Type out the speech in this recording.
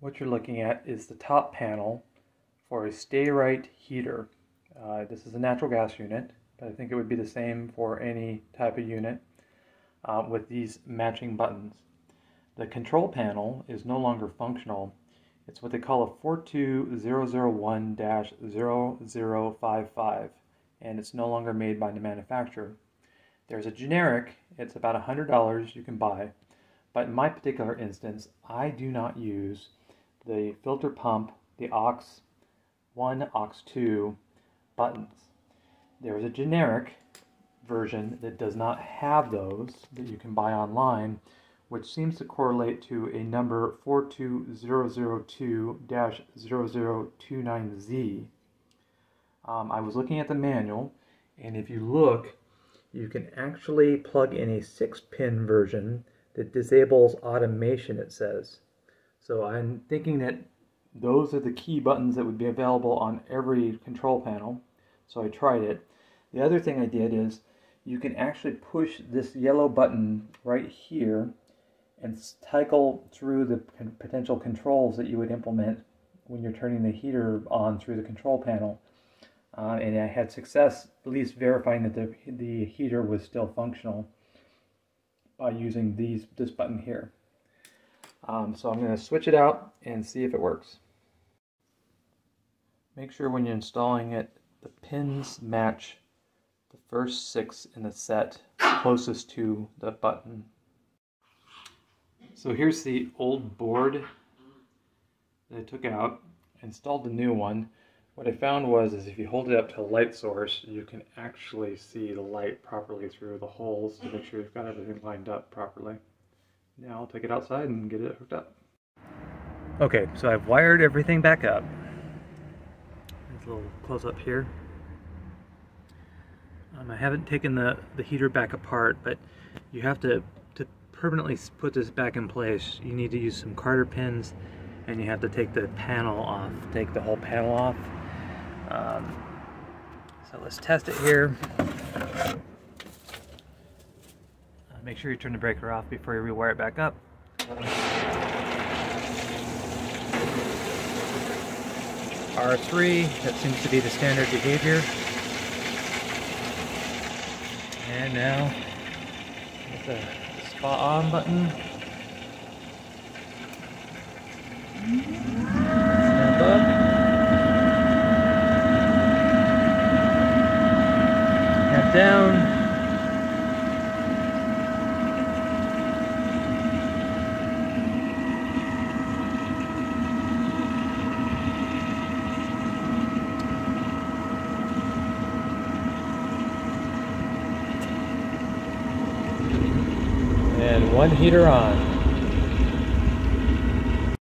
what you're looking at is the top panel for a STA-RITE heater. Uh, this is a natural gas unit, but I think it would be the same for any type of unit uh, with these matching buttons. The control panel is no longer functional. It's what they call a 42001-0055 and it's no longer made by the manufacturer. There's a generic, it's about $100 you can buy, but in my particular instance, I do not use the filter pump, the aux 1, aux 2 buttons. There is a generic version that does not have those that you can buy online, which seems to correlate to a number 42002-0029Z. Um, I was looking at the manual, and if you look, you can actually plug in a 6-pin version that disables automation, it says. So I'm thinking that those are the key buttons that would be available on every control panel. So I tried it. The other thing I did is you can actually push this yellow button right here and cycle through the potential controls that you would implement when you're turning the heater on through the control panel. Uh, and I had success at least verifying that the, the heater was still functional by using these this button here. Um, so I'm going to switch it out and see if it works. Make sure when you're installing it, the pins match the first six in the set closest to the button. So here's the old board that I took out, installed the new one. What I found was is if you hold it up to a light source, you can actually see the light properly through the holes to make sure you've got everything lined up properly. Now I'll take it outside and get it hooked up. Okay, so I've wired everything back up. There's a little close up here. Um, I haven't taken the, the heater back apart, but you have to, to permanently put this back in place, you need to use some cotter pins and you have to take the panel off, take the whole panel off. Um, so let's test it here. Make sure you turn the breaker off before you rewire it back up. R3, that seems to be the standard behavior. And now, with the spot on button. Snap up. Down. And one heater on.